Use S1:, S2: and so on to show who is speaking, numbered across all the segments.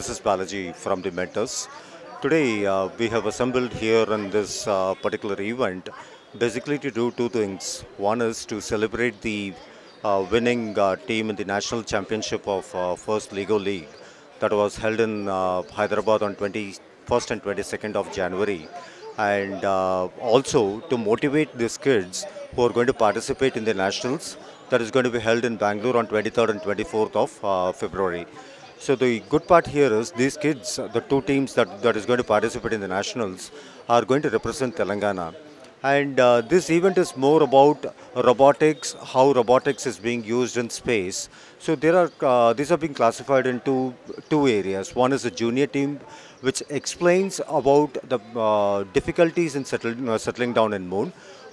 S1: this is Balaji from the Mentors. Today uh, we have assembled here in this uh, particular event basically to do two things. One is to celebrate the uh, winning uh, team in the national championship of uh, First Lego League that was held in uh, Hyderabad on 21st and 22nd of January. And also to motivate these kids who are going to participate in the nationals that is going to be held in Bangalore on 23rd and 24th of February. So the good part here is these kids, the two teams that, that is going to participate in the nationals, are going to represent Telangana. And uh, this event is more about robotics, how robotics is being used in space. So there are uh, these are being classified into two areas. One is a junior team, which explains about the uh, difficulties in settle, uh, settling down in moon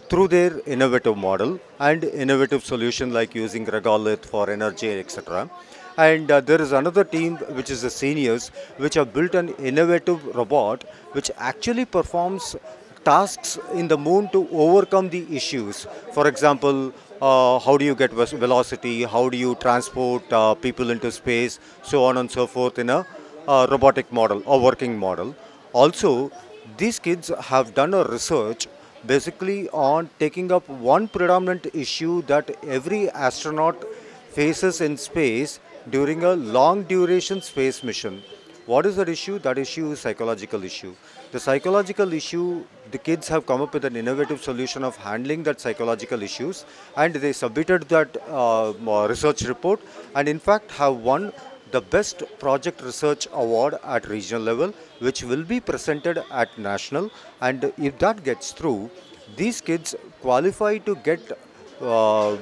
S1: through their innovative model and innovative solution like using regolith for energy, etc. And uh, there is another team which is the seniors, which have built an innovative robot which actually performs tasks in the moon to overcome the issues. For example, uh, how do you get velocity? How do you transport uh, people into space? So on and so forth in a robotic model or working model. Also, these kids have done a research basically on taking up one predominant issue that every astronaut faces in space during a long duration space mission. What is that issue? That issue is psychological issue. The psychological issue, the kids have come up with an innovative solution of handling that psychological issues and they submitted that uh, uh, research report and in fact have won the best project research award at regional level which will be presented at national and if that gets through these kids qualify to get uh,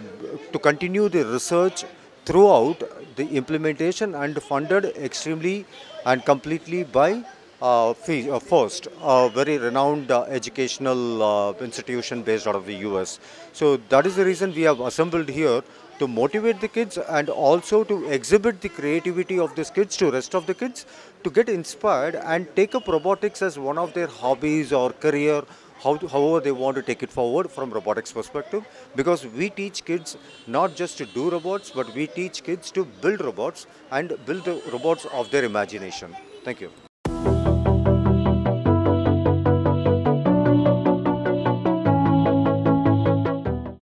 S1: to continue the research throughout the implementation and funded extremely and completely by uh, uh, FIRST, a very renowned uh, educational uh, institution based out of the US. So that is the reason we have assembled here to motivate the kids and also to exhibit the creativity of these kids to rest of the kids to get inspired and take up robotics as one of their hobbies or career how to, however they want to take it forward from robotics perspective because we teach kids not just to do robots but we teach kids to build robots and build the robots of their imagination. Thank you